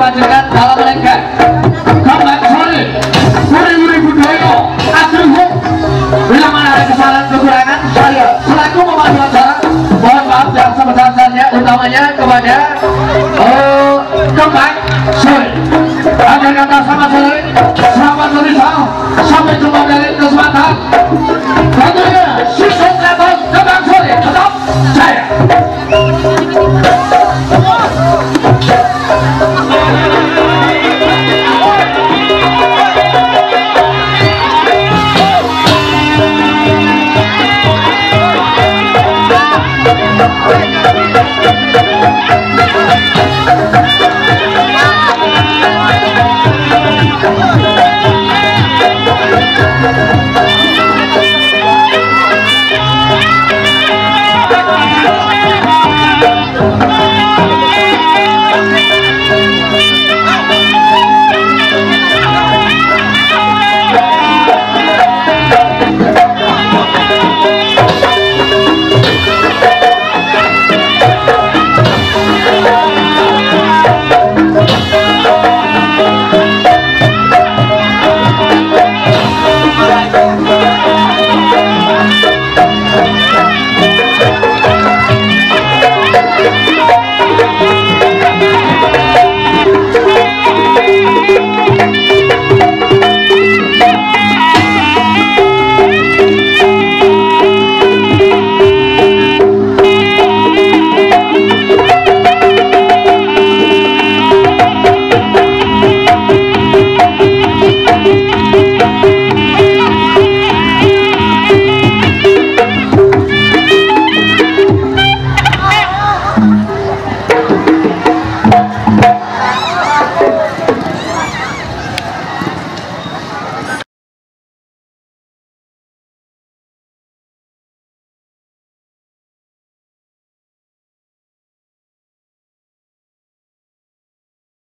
Perpanjangan dalam lengket Kembang sore. Muri-muri budaya Aduh Bila mana ada kesalahan kekurangan Saya selaku memandu acara Mohon maaf yang sebesar-besarnya Utamanya kepada oh, Kembang sore. Agar kata sama sore